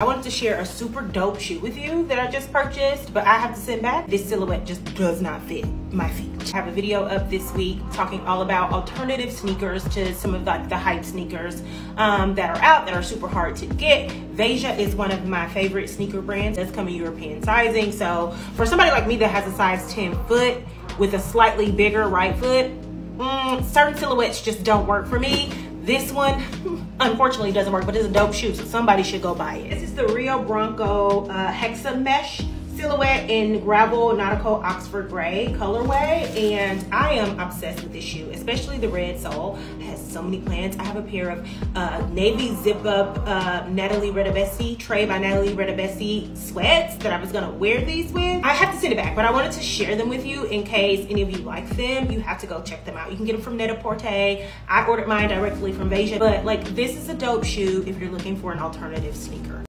I wanted to share a super dope shoe with you that I just purchased, but I have to send back. This silhouette just does not fit my feet. I have a video up this week talking all about alternative sneakers to some of the, the hype sneakers um, that are out that are super hard to get. Veja is one of my favorite sneaker brands. That's coming European sizing. So for somebody like me that has a size 10 foot with a slightly bigger right foot, mm, certain silhouettes just don't work for me. This one, unfortunately, doesn't work, but it's a dope shoe, so somebody should go buy it. This is the Rio Branco uh, Hexa Mesh silhouette in gravel nautical oxford gray colorway and i am obsessed with this shoe especially the red sole. It has so many plans. I have a pair of uh, navy zip up uh, natalie ratabesi tre by natalie ratabesi sweats that i was gonna wear these with. I have to send it back but i wanted to share them with you in case any of you like them. You have to go check them out. You can get them from net-a-porter i ordered mine directly from veja but like this is a dope shoe if you're looking for an alternative sneaker